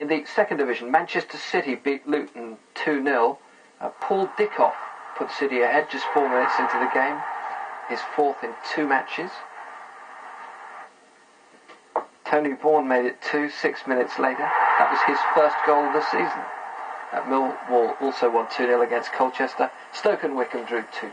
In the second division, Manchester City beat Luton 2 0. Uh, Paul Dickov put City ahead just four minutes into the game, his fourth in two matches. Tony Vaughan made it two six minutes later. That was his first goal of the season. Uh, Millwall also won 2 0 against Colchester. Stoke and Wycombe drew 2 2.